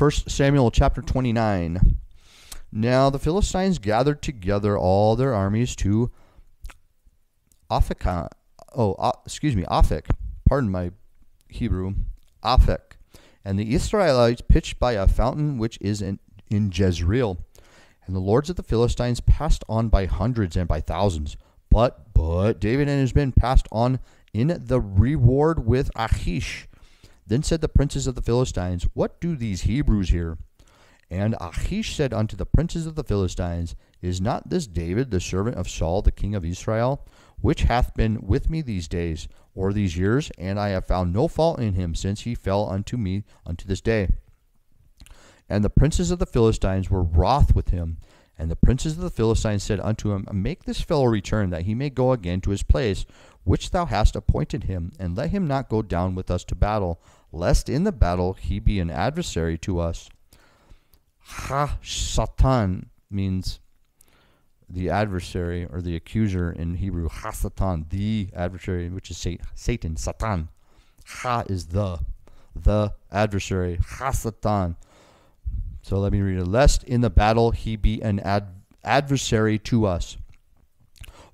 1 Samuel chapter 29. Now the Philistines gathered together all their armies to Aphek. Oh, excuse me, Aphek. Pardon my Hebrew. Aphek. And the Israelites pitched by a fountain which is in, in Jezreel. And the lords of the Philistines passed on by hundreds and by thousands. But, but, David and his men passed on in the reward with Achish. Then said the princes of the Philistines, What do these Hebrews here? And Achish said unto the princes of the Philistines, Is not this David the servant of Saul the king of Israel, which hath been with me these days, or these years, and I have found no fault in him since he fell unto me unto this day? And the princes of the Philistines were wroth with him. And the princes of the Philistines said unto him, Make this fellow return, that he may go again to his place, which thou hast appointed him, and let him not go down with us to battle, lest in the battle he be an adversary to us. Ha Satan means the adversary or the accuser in Hebrew. Ha Satan, the adversary, which is Satan, Satan. Ha is the, the adversary. Ha Satan. So let me read it. Lest in the battle he be an ad- adversary to us.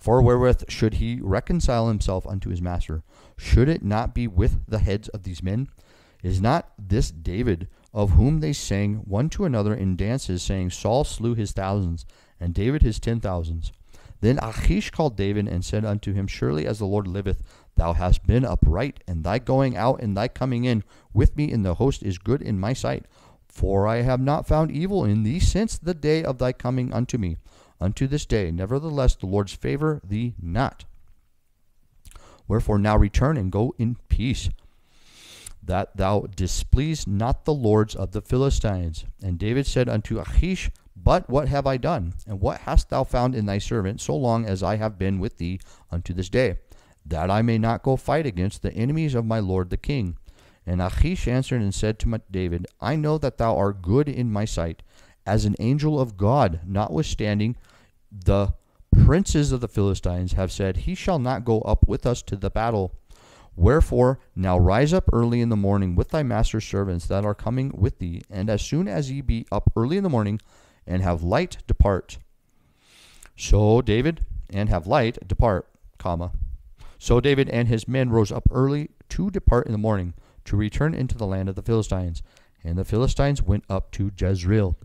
For wherewith should he reconcile himself unto his master? Should it not be with the heads of these men? Is not this David, of whom they sang one to another in dances, saying, Saul slew his thousands, and David his ten thousands? Then Achish called David and said unto him, Surely as the Lord liveth, thou hast been upright, and thy going out and thy coming in with me in the host is good in my sight. For I have not found evil in thee since the day of thy coming unto me, unto this day. Nevertheless, the Lord's favor thee not. Wherefore now return and go in peace that thou displease not the lords of the Philistines. And David said unto Achish, But what have I done? And what hast thou found in thy servant, so long as I have been with thee unto this day? That I may not go fight against the enemies of my lord the king. And Achish answered and said to David, I know that thou art good in my sight, as an angel of God, notwithstanding the princes of the Philistines have said, He shall not go up with us to the battle. Wherefore, now rise up early in the morning with thy master's servants that are coming with thee, and as soon as ye be up early in the morning, and have light, depart. So David, and have light, depart, comma. So David and his men rose up early to depart in the morning, to return into the land of the Philistines. And the Philistines went up to Jezreel.